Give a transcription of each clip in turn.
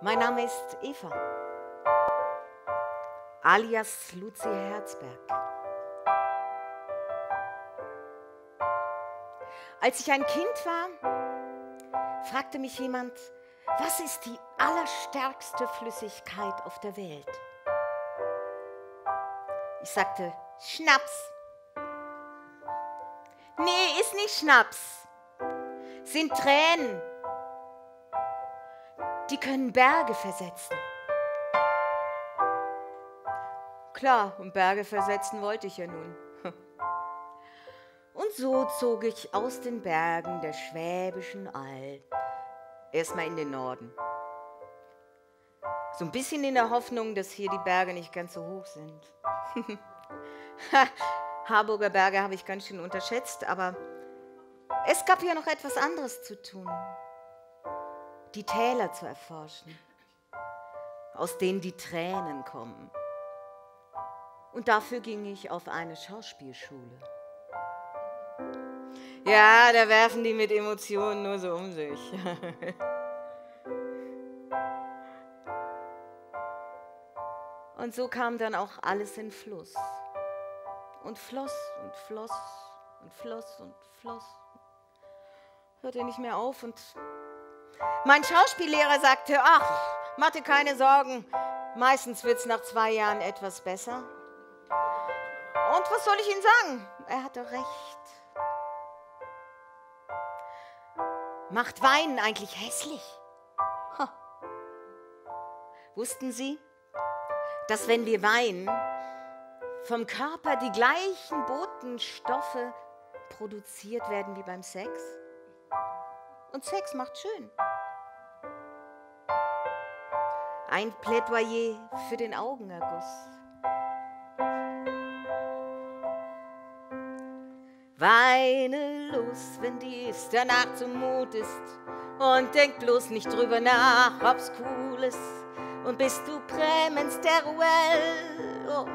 Mein Name ist Eva, alias Lucia Herzberg. Als ich ein Kind war, fragte mich jemand, was ist die allerstärkste Flüssigkeit auf der Welt? Ich sagte, Schnaps. Nee, ist nicht Schnaps. Sind Tränen. Die können Berge versetzen. Klar, und Berge versetzen wollte ich ja nun. Und so zog ich aus den Bergen der Schwäbischen Alb erstmal in den Norden. So ein bisschen in der Hoffnung, dass hier die Berge nicht ganz so hoch sind. Harburger Berge habe ich ganz schön unterschätzt, aber es gab ja noch etwas anderes zu tun. Die Täler zu erforschen, aus denen die Tränen kommen. Und dafür ging ich auf eine Schauspielschule. Ja, da werfen die mit Emotionen nur so um sich. Und so kam dann auch alles in Fluss. Und floss und floss und floss und floss. Hörte nicht mehr auf und mein Schauspiellehrer sagte, ach, mach dir keine Sorgen, meistens wird es nach zwei Jahren etwas besser. Und was soll ich Ihnen sagen? Er hatte recht. Macht Weinen eigentlich hässlich? Ha. Wussten Sie, dass wenn wir weinen, vom Körper die gleichen Botenstoffe produziert werden wie beim Sex? Und Sex macht schön. Ein Plädoyer für den Augenerguss. Weine los, wenn dies danach zumut ist. Und denk bloß nicht drüber nach, ob's cool ist. Und bist du prämenstruell, oh,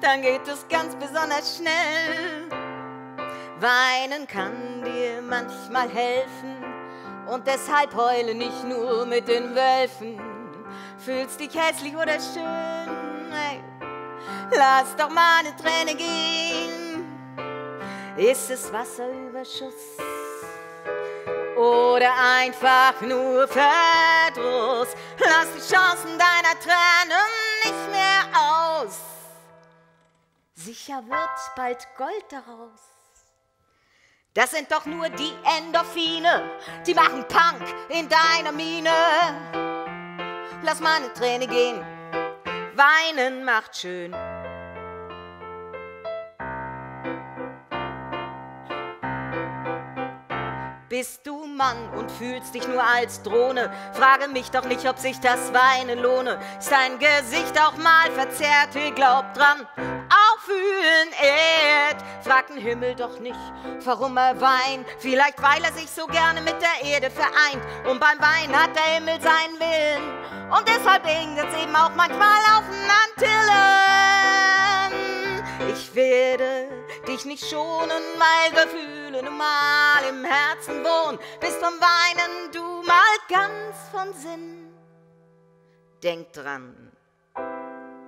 dann geht es ganz besonders schnell. Weinen kann dir manchmal helfen. Und deshalb heule nicht nur mit den Wölfen. Fühlst dich hässlich oder schön? Hey, lass doch mal eine Träne gehen ist es Wasserüberschuss oder einfach nur Verdruss? Lass die Chancen deiner Tränen nicht mehr aus. Sicher wird bald Gold daraus. Das sind doch nur die Endorphine, die machen Punk in deiner Miene. Lass meine Träne gehen, weinen macht schön. Bist du Mann und fühlst dich nur als Drohne? Frage mich doch nicht, ob sich das Weinen lohne. Ist dein Gesicht auch mal verzerrt? Wie glaubt dran, auffühlen ehrt. Frag den Himmel doch nicht, warum er weint. Vielleicht, weil er sich so gerne mit der Erde vereint. Und beim Weinen hat der Himmel seinen Willen. Und deshalb regnet es eben auch manchmal auf den Antillen. Ich werde dich nicht schonen, weil Gefühle nun mal im Herzen wohnen. Bist vom Weinen du mal ganz von Sinn. Denk dran,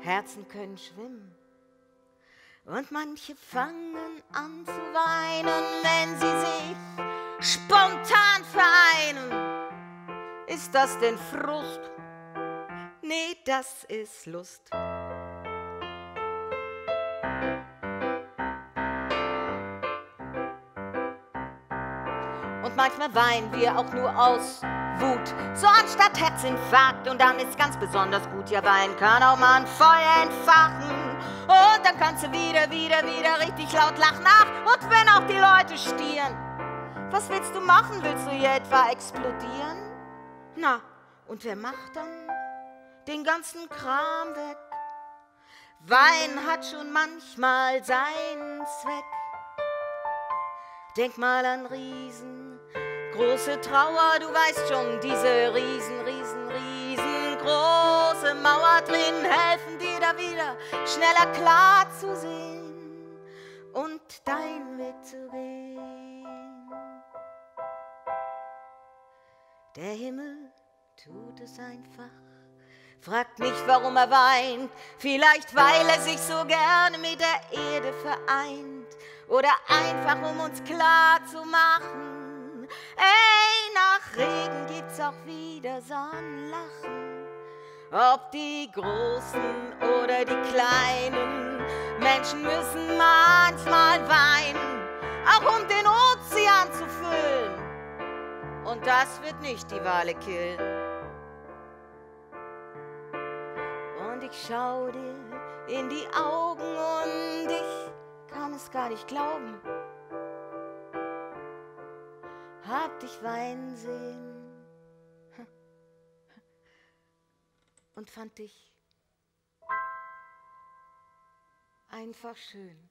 Herzen können schwimmen. Und manche fangen an zu weinen, wenn sie sich spontan vereinen. Ist das denn Frust? Nee, das ist Lust. manchmal weinen wir auch nur aus Wut. So anstatt Herzinfarkt und dann ist ganz besonders gut. Ja, weinen kann auch mal ein Feuer entfachen. Und dann kannst du wieder, wieder, wieder richtig laut lachen. Ach, und wenn auch die Leute stieren. Was willst du machen? Willst du hier etwa explodieren? Na, und wer macht dann den ganzen Kram weg? Wein hat schon manchmal seinen Zweck. Denk mal an Riesen große Trauer, du weißt schon, diese riesen, riesen, riesengroße Mauer drin helfen dir da wieder schneller klar zu sehen und dein Weg zu gehen. Der Himmel tut es einfach. Fragt nicht, warum er weint, vielleicht weil er sich so gerne mit der Erde vereint oder einfach um uns klar zu machen, ey, nach Regen gibt's auch wieder Sonnenlachen. Ob die Großen oder die Kleinen, Menschen müssen manchmal weinen, auch um den Ozean zu füllen. Und das wird nicht die Wale killen. Und ich schau dir in die Augen und ich kann es gar nicht glauben. Hab dich weinen sehen und fand dich einfach schön.